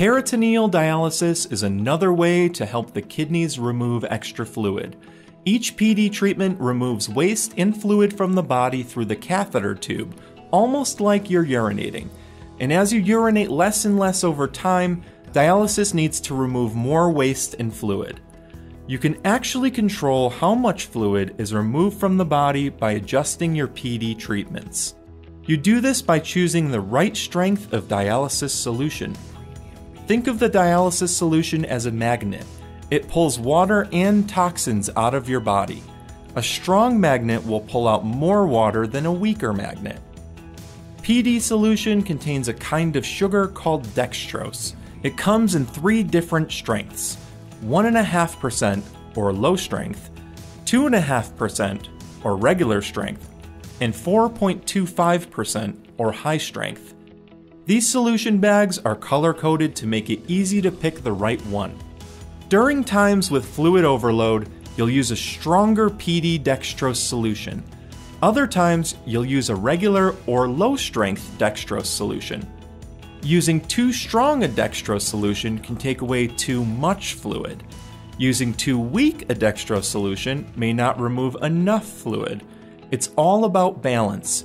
Peritoneal dialysis is another way to help the kidneys remove extra fluid. Each PD treatment removes waste and fluid from the body through the catheter tube, almost like you're urinating. And as you urinate less and less over time, dialysis needs to remove more waste and fluid. You can actually control how much fluid is removed from the body by adjusting your PD treatments. You do this by choosing the right strength of dialysis solution. Think of the dialysis solution as a magnet. It pulls water and toxins out of your body. A strong magnet will pull out more water than a weaker magnet. PD solution contains a kind of sugar called dextrose. It comes in three different strengths 1.5% or low strength, 2.5% or regular strength, and 4.25% or high strength. These solution bags are color coded to make it easy to pick the right one. During times with fluid overload, you'll use a stronger PD dextrose solution. Other times, you'll use a regular or low strength dextrose solution. Using too strong a dextrose solution can take away too much fluid. Using too weak a dextrose solution may not remove enough fluid. It's all about balance.